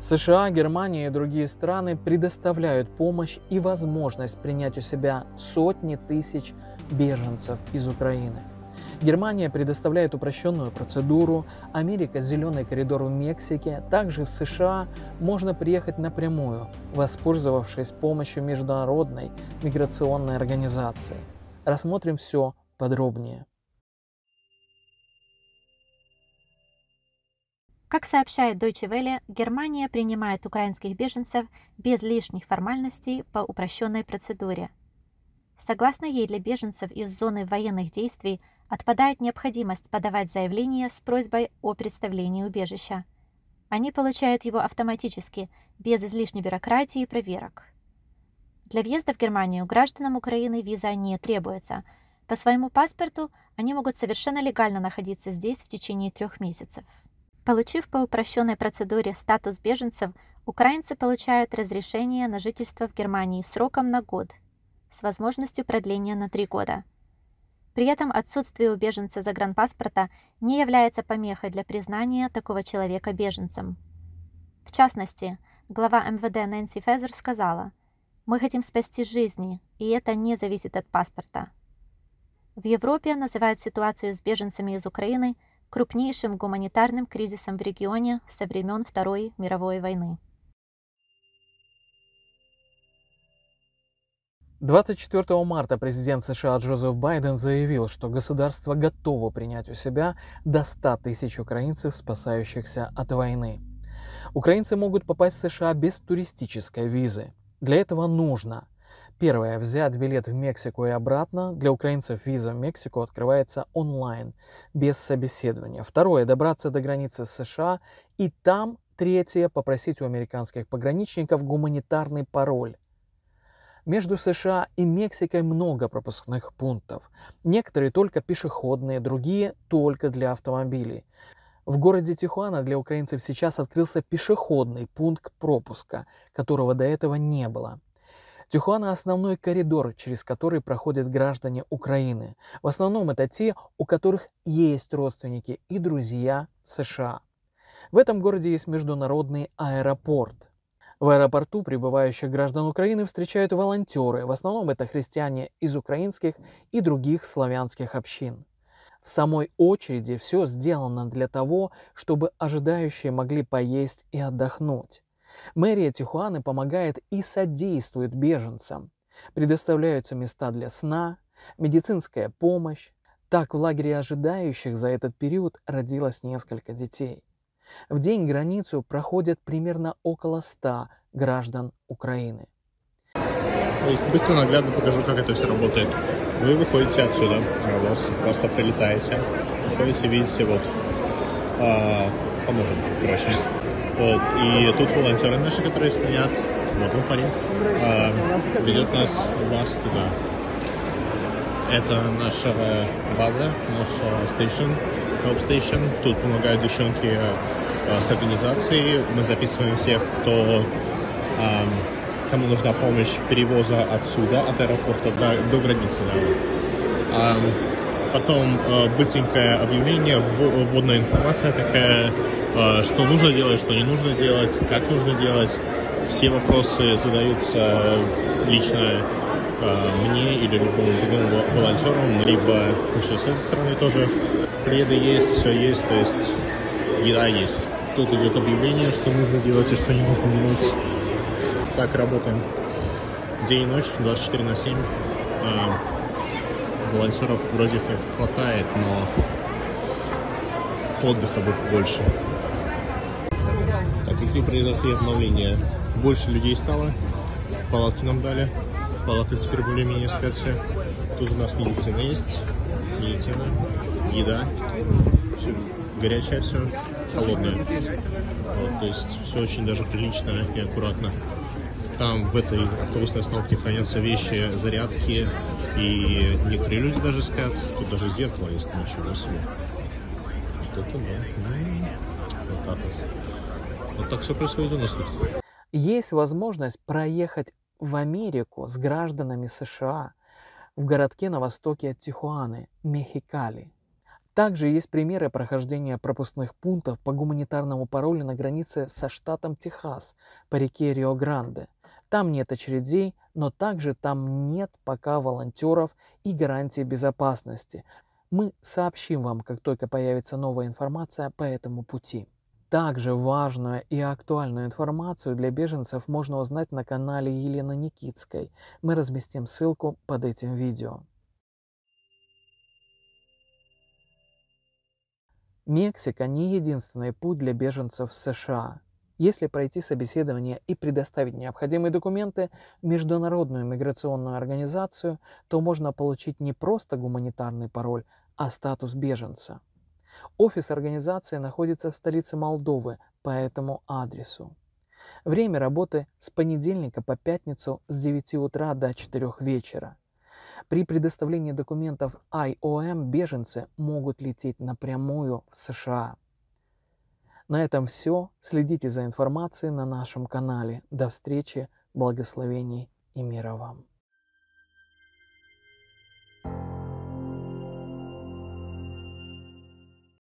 США, Германия и другие страны предоставляют помощь и возможность принять у себя сотни тысяч беженцев из Украины. Германия предоставляет упрощенную процедуру, Америка – зеленый коридор в Мексике, также в США можно приехать напрямую, воспользовавшись помощью Международной миграционной организации. Рассмотрим все подробнее. Как сообщает Deutsche Welle, Германия принимает украинских беженцев без лишних формальностей по упрощенной процедуре. Согласно ей, для беженцев из зоны военных действий отпадает необходимость подавать заявление с просьбой о представлении убежища. Они получают его автоматически, без излишней бюрократии и проверок. Для въезда в Германию гражданам Украины виза не требуется. По своему паспорту они могут совершенно легально находиться здесь в течение трех месяцев. Получив по упрощенной процедуре статус беженцев, украинцы получают разрешение на жительство в Германии сроком на год с возможностью продления на три года. При этом отсутствие у беженца загранпаспорта не является помехой для признания такого человека беженцем. В частности, глава МВД Нэнси Фезер сказала, «Мы хотим спасти жизни, и это не зависит от паспорта». В Европе называют ситуацию с беженцами из Украины – крупнейшим гуманитарным кризисом в регионе со времен Второй мировой войны. 24 марта президент США Джозеф Байден заявил, что государство готово принять у себя до 100 тысяч украинцев, спасающихся от войны. Украинцы могут попасть в США без туристической визы. Для этого нужно Первое. Взять билет в Мексику и обратно. Для украинцев виза в Мексику открывается онлайн, без собеседования. Второе. Добраться до границы США. И там, третье, попросить у американских пограничников гуманитарный пароль. Между США и Мексикой много пропускных пунктов. Некоторые только пешеходные, другие только для автомобилей. В городе Тихуана для украинцев сейчас открылся пешеходный пункт пропуска, которого до этого не было. Тюхуана – основной коридор, через который проходят граждане Украины. В основном это те, у которых есть родственники и друзья в США. В этом городе есть международный аэропорт. В аэропорту прибывающих граждан Украины встречают волонтеры. В основном это христиане из украинских и других славянских общин. В самой очереди все сделано для того, чтобы ожидающие могли поесть и отдохнуть. Мэрия Тихуаны помогает и содействует беженцам. Предоставляются места для сна, медицинская помощь. Так в лагере ожидающих за этот период родилось несколько детей. В день границу проходят примерно около 100 граждан Украины. Быстро наглядно покажу, как это все работает. Вы выходите отсюда, а вас просто прилетаете, выходите, видите, вот, а, поможем, короче. Вот. И тут волонтеры наши, которые стоят, вот он парень, а, ведет нас вас туда. Это наша база, наша station, help station. Тут помогают девчонки а, с организацией. Мы записываем всех, кто а, кому нужна помощь перевоза отсюда, от аэропорта до, до границы. Да. А, потом э, быстренькое объявление, вводная информация такая, э, что нужно делать, что не нужно делать, как нужно делать. Все вопросы задаются лично э, мне или любому другому волонтеру, либо еще с этой стороны тоже. Пледы есть, все есть, то есть еда есть. Тут идет объявление, что нужно делать и что не нужно делать. Так работаем. День и ночь, 24 на 7 волонтеров вроде как хватает, но отдыха бы больше. Так, какие произошли обновления? Больше людей стало, палатки нам дали, палатки теперь более-менее спят все. Тут у нас медицина есть, медицина, еда, все горячее все, холодное. Вот, то есть все очень даже прилично и аккуратно. Там в этой автобусной остановке хранятся вещи, зарядки, и некоторые люди даже спят. Тут даже зеркало есть, ничего себе. Вот это да. Вот так вот. Вот так все происходит у нас тут. Есть возможность проехать в Америку с гражданами США в городке на востоке от Тихуаны, Мехикали. Также есть примеры прохождения пропускных пунктов по гуманитарному паролю на границе со штатом Техас по реке Рио-Гранде. Там нет очередей, но также там нет пока волонтеров и гарантии безопасности. Мы сообщим вам, как только появится новая информация по этому пути. Также важную и актуальную информацию для беженцев можно узнать на канале Елены Никитской. Мы разместим ссылку под этим видео. Мексика не единственный путь для беженцев в США. Если пройти собеседование и предоставить необходимые документы в Международную миграционную организацию, то можно получить не просто гуманитарный пароль, а статус беженца. Офис организации находится в столице Молдовы по этому адресу. Время работы с понедельника по пятницу с 9 утра до 4 вечера – при предоставлении документов IOM беженцы могут лететь напрямую в США. На этом все. Следите за информацией на нашем канале. До встречи, благословений и мира вам.